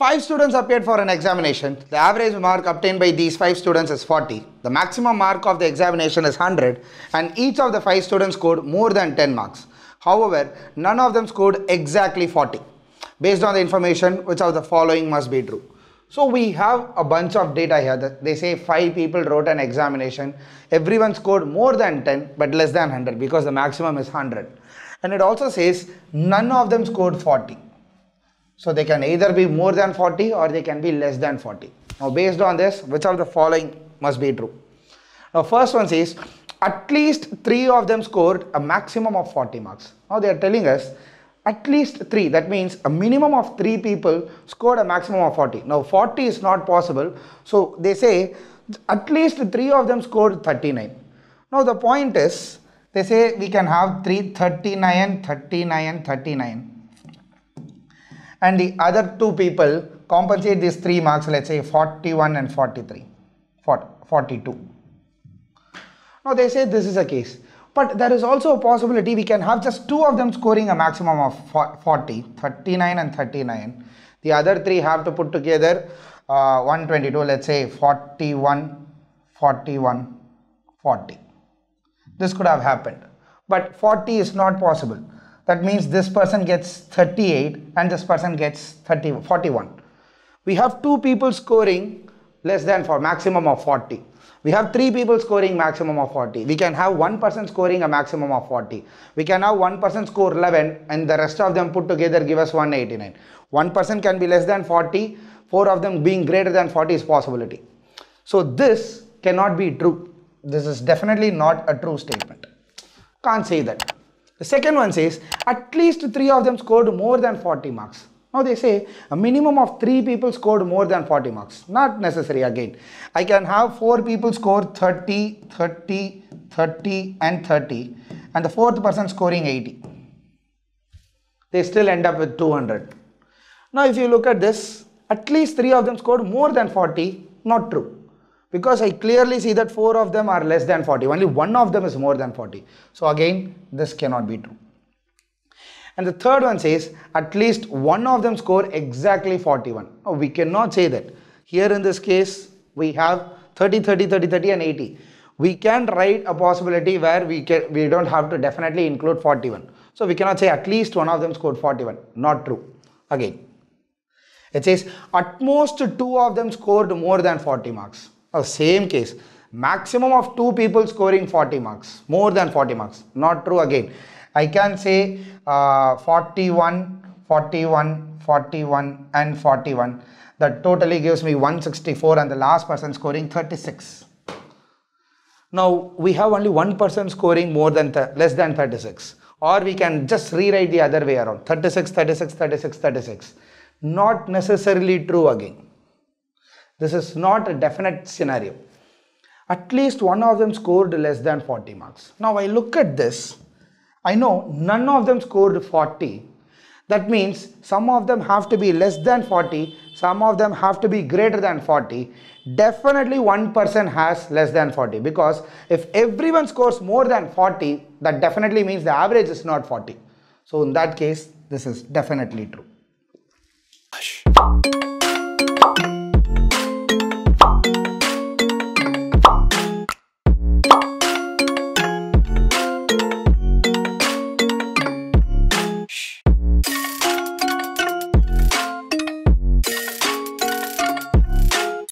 Five students appeared for an examination. The average mark obtained by these five students is 40. The maximum mark of the examination is 100 and each of the five students scored more than 10 marks. However, none of them scored exactly 40. Based on the information, which of the following must be true? So we have a bunch of data here that they say five people wrote an examination. Everyone scored more than 10 but less than 100 because the maximum is 100. And it also says none of them scored 40. So they can either be more than 40 or they can be less than 40. Now based on this, which of the following must be true? Now first one says at least three of them scored a maximum of 40 marks. Now they are telling us at least three. That means a minimum of three people scored a maximum of 40. Now 40 is not possible. So they say at least three of them scored 39. Now the point is they say we can have 3, 39, 39, 39 and the other two people compensate these three marks let's say 41 and 43 42 now they say this is a case but there is also a possibility we can have just two of them scoring a maximum of 40 39 and 39 the other three have to put together uh, 122 let's say 41 41 40 this could have happened but 40 is not possible that means this person gets 38 and this person gets 30, 41. We have two people scoring less than for maximum of 40. We have three people scoring maximum of 40. We can have one person scoring a maximum of 40. We can have one person score 11 and the rest of them put together give us 189. One person can be less than 40. Four of them being greater than 40 is possibility. So this cannot be true. This is definitely not a true statement. Can't say that. The second one says at least three of them scored more than 40 marks. Now they say a minimum of three people scored more than 40 marks. Not necessary again. I can have four people score 30, 30, 30 and 30 and the fourth person scoring 80. They still end up with 200. Now if you look at this, at least three of them scored more than 40, not true because I clearly see that four of them are less than 40. Only one of them is more than 40. So again, this cannot be true. And the third one says at least one of them score exactly 41. No, we cannot say that. Here in this case, we have 30, 30, 30, 30 and 80. We can write a possibility where we can we don't have to definitely include 41. So we cannot say at least one of them scored 41. Not true. Again. It says at most two of them scored more than 40 marks. Same case. Maximum of two people scoring 40 marks, more than 40 marks. Not true again. I can say uh, 41, 41, 41 and 41. That totally gives me 164 and the last person scoring 36. Now we have only one person scoring more than less than 36 or we can just rewrite the other way around 36, 36, 36, 36. Not necessarily true again. This is not a definite scenario. At least one of them scored less than 40 marks. Now I look at this, I know none of them scored 40. That means some of them have to be less than 40, some of them have to be greater than 40. Definitely one person has less than 40 because if everyone scores more than 40, that definitely means the average is not 40. So in that case, this is definitely true.